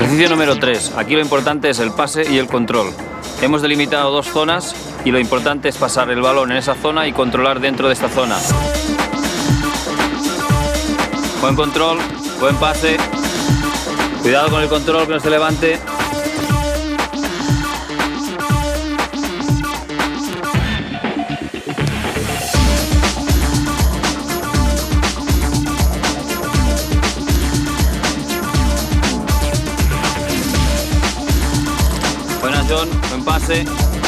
Ejercicio número 3. Aquí lo importante es el pase y el control. Hemos delimitado dos zonas y lo importante es pasar el balón en esa zona y controlar dentro de esta zona. Buen control, buen pase. Cuidado con el control que no se levante. John, buen pase.